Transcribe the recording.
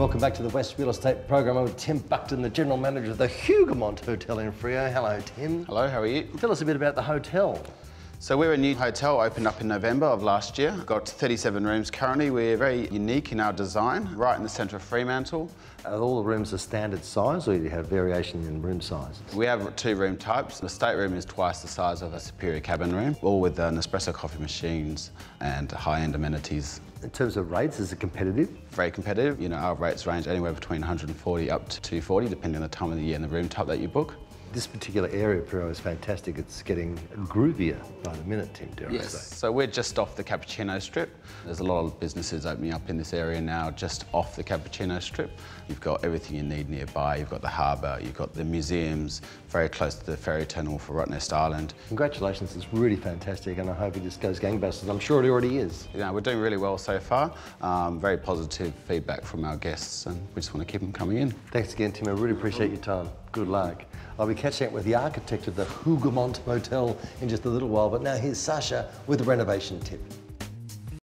Welcome back to the West Real Estate Program. I'm with Tim Buckton, the General Manager of the Hougoumont Hotel in Freo. Hello, Tim. Hello, how are you? Tell us a bit about the hotel. So we're a new hotel, opened up in November of last year. Got 37 rooms currently. We're very unique in our design, right in the centre of Fremantle. Are all the rooms a standard size or do you have variation in room sizes? We have two room types. The stateroom is twice the size of a superior cabin room, all with uh, Nespresso coffee machines and high-end amenities. In terms of rates, is it competitive? Very competitive. You know, our rates range anywhere between 140 up to 240, depending on the time of the year and the room type that you book. This particular area, Freo, is fantastic. It's getting groovier by the minute, Tim, dare yes. I say. So we're just off the Cappuccino Strip. There's a lot of businesses opening up in this area now just off the Cappuccino Strip. You've got everything you need nearby. You've got the harbour, you've got the museums, very close to the ferry terminal for Rottnest Island. Congratulations, it's really fantastic and I hope it just goes gangbusters. I'm sure it already is. You know, we're doing really well so far. Um, very positive feedback from our guests and we just want to keep them coming in. Thanks again, Tim. I really appreciate your time. Good luck. I'll be catching up with the architect of the Hougoumont Motel in just a little while, but now here's Sasha with a renovation tip.